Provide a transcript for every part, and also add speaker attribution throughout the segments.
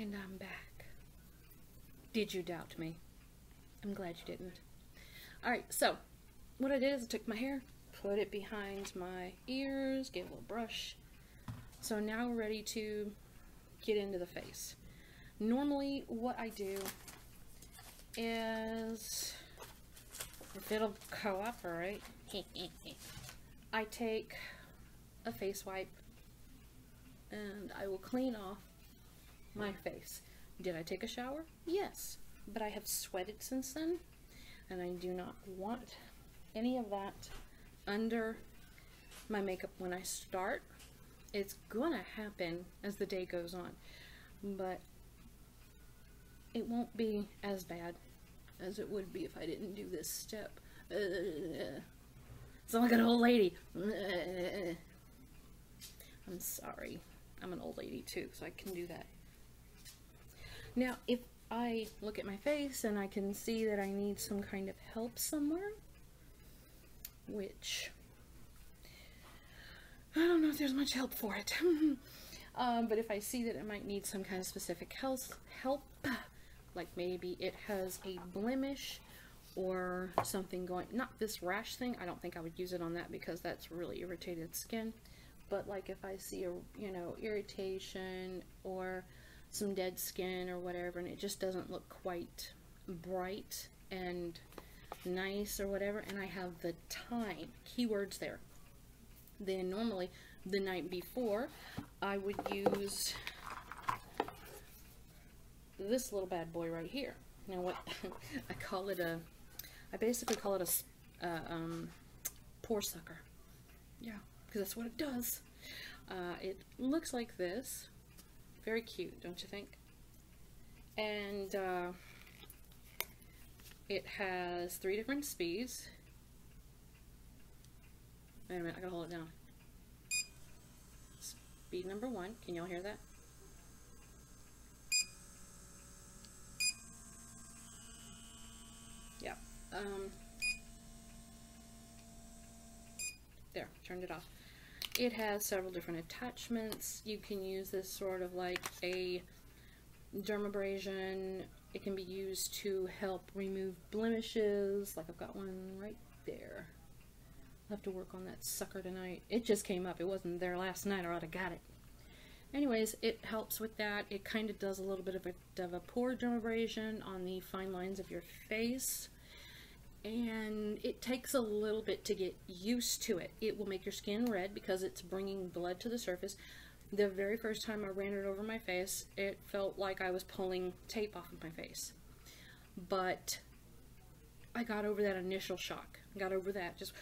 Speaker 1: And I'm back. Did you doubt me? I'm glad you didn't. Alright, so what I did is I took my hair, put it behind my ears, gave a little brush. So now we're ready to get into the face. Normally what I do is, if it'll cooperate, I take a face wipe and I will clean off my face. Did I take a shower? Yes, but I have sweated since then and I do not want any of that under my makeup when I start. It's gonna happen as the day goes on, but it won't be as bad as it would be if I didn't do this step. Uh, sound like an old lady. I'm sorry. I'm an old lady too, so I can do that. Now, if I look at my face and I can see that I need some kind of help somewhere, which I don't know if there's much help for it. um, but if I see that it might need some kind of specific health help, like maybe it has a blemish or something going, not this rash thing, I don't think I would use it on that because that's really irritated skin. But like if I see a, you know, irritation or some dead skin or whatever and it just doesn't look quite bright and nice or whatever and I have the time keywords there then normally. The night before I would use this little bad boy right here. Now what? I call it a I basically call it a uh, um, pore sucker. Yeah. Because that's what it does. Uh, it looks like this very cute, don't you think? And uh, it has three different speeds. Wait a minute, I gotta hold it down. Speed number one, can y'all hear that? Yeah. Um, there, turned it off. It has several different attachments. You can use this sort of like a dermabrasion. It can be used to help remove blemishes. Like I've got one right there. I'll have to work on that sucker tonight. It just came up. It wasn't there last night or I'd have got it. Anyways, it helps with that. It kind of does a little bit of a, of a pore dermabrasion on the fine lines of your face and it takes a little bit to get used to it. It will make your skin red because it's bringing blood to the surface. The very first time I ran it over my face, it felt like I was pulling tape off of my face. But I got over that initial shock. got over that. Just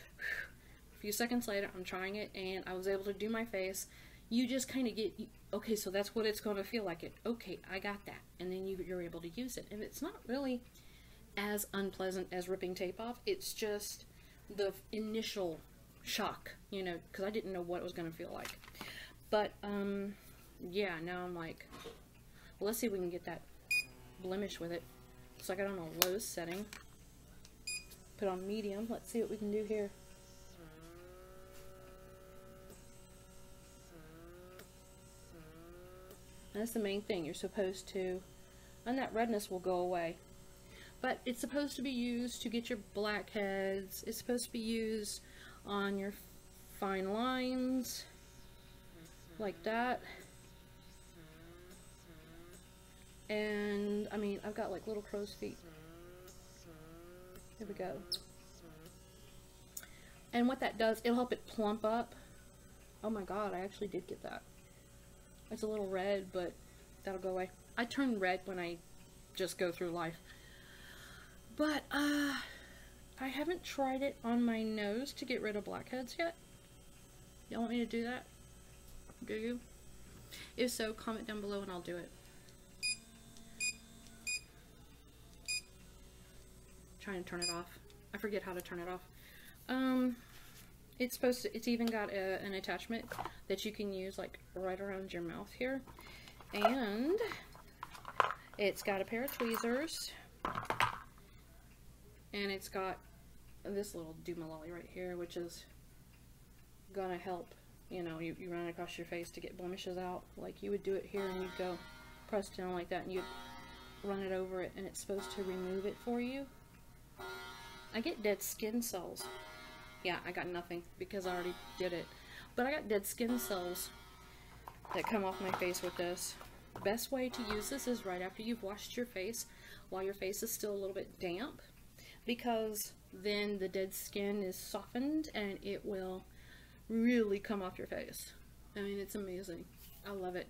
Speaker 1: a few seconds later, I'm trying it and I was able to do my face. You just kind of get, okay, so that's what it's going to feel like. It Okay, I got that. And then you, you're able to use it. And it's not really as unpleasant as ripping tape off. It's just the initial shock, you know, because I didn't know what it was going to feel like. But, um, yeah, now I'm like, well, let's see if we can get that blemish with it. So I got on a low setting. Put on medium. Let's see what we can do here. that's the main thing. You're supposed to, and that redness will go away. But it's supposed to be used to get your blackheads. It's supposed to be used on your fine lines, like that. And, I mean, I've got like little crow's feet. There we go. And what that does, it'll help it plump up. Oh my god, I actually did get that. It's a little red, but that'll go away. I turn red when I just go through life. But, uh, I haven't tried it on my nose to get rid of blackheads yet. Y'all want me to do that? Do you? If so, comment down below and I'll do it. Trying to turn it off. I forget how to turn it off. Um, it's supposed to, it's even got a, an attachment that you can use like right around your mouth here. And it's got a pair of tweezers and it's got this little Dumalolly right here, which is gonna help, you know, you, you run across your face to get blemishes out, like you would do it here and you'd go, press down like that and you run it over it and it's supposed to remove it for you. I get dead skin cells. Yeah, I got nothing because I already did it. But I got dead skin cells that come off my face with this. Best way to use this is right after you've washed your face while your face is still a little bit damp because then the dead skin is softened and it will really come off your face. I mean, it's amazing. I love it.